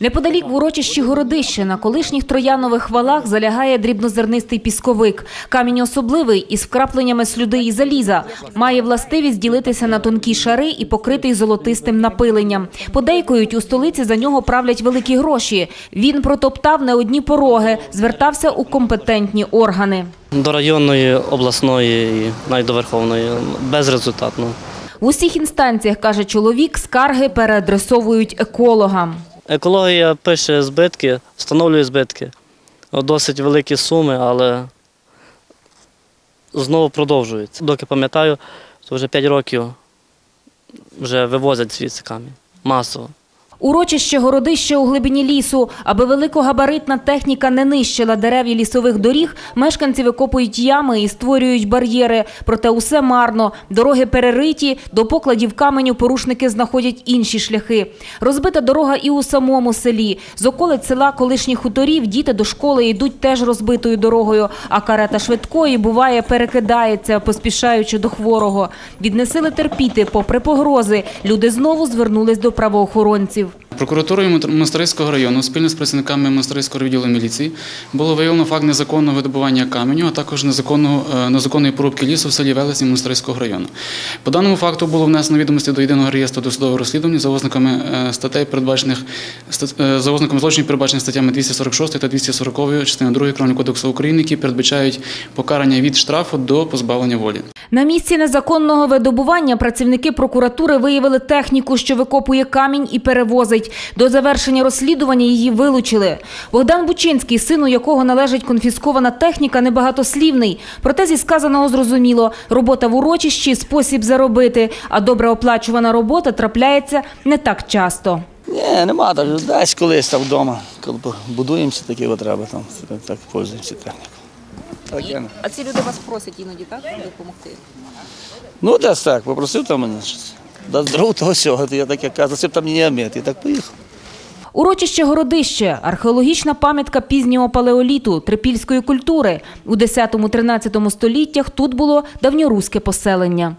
Неподалік в урочищі Городище на колишніх троянових валах залягає дрібнозернистий пісковик. Камінь особливий із вкрапленнями слюди і заліза. Має властивість ділитися на тонкі шари і покритий золотистим напиленням. Подейкують, у столиці за нього правлять великі гроші. Він протоптав не одні пороги, звертався у компетентні органи. До районної, обласної і навіть до Верховної безрезультатно. В усіх інстанціях, каже чоловік, скарги переадресовують екологам. Екологія пише збитки, встановлює збитки. Досить великі суми, але знову продовжується. Доки пам'ятаю, то вже 5 років вже вивозять звідси камінь масово. Урочище городище у глибині лісу. Аби великогабаритна техніка не нищила дерев і лісових доріг, мешканці викопують ями і створюють бар'єри. Проте усе марно. Дороги перериті, до покладів каменю порушники знаходять інші шляхи. Розбита дорога і у самому селі. З околиць села колишніх хуторів діти до школи йдуть теж розбитою дорогою, а карета швидкої, буває, перекидається, поспішаючи до хворого. Віднесили терпіти, попри погрози. Люди знову звернулись до правоохоронців. Прокуратурою Монастирського району спільно з працівниками Монастирського відділу міліції було виявлено факт незаконного видобування каменю, а також незаконного, е, незаконної порубки лісу в селі Велесні Монастирського району. По даному факту було внесено відомості до єдиного реєстру досудового розслідування за ознаками е, статей, передбачених е, за ознаками злочинів, передбачених статтями 246 та 240 частини 2 Кримінального кодексу України, які передбачають покарання від штрафу до позбавлення волі. На місці незаконного видобування працівники прокуратури виявили техніку, що викопує камінь і перевозить. До завершення розслідування її вилучили. Богдан Бучинський, сину якого належить конфіскована техніка, небагатослівний. Проте зі сказаного зрозуміло, робота в урочищі – спосіб заробити, а добре оплачувана робота трапляється не так часто. Ні, нема навіть десь колись там вдома. Коли будуємося, такі от треба там так пользуємося технікою. Так, А ці люди вас просять іноді так допомогти? Ну, десь так, попросив там мене щось. Да того всього, я так як кажу, засип там мені амет, і так поїхав. Урочище Городище – археологічна пам'ятка пізнього палеоліту, трипільської культури. У 10-13 століттях тут було давньоруське поселення.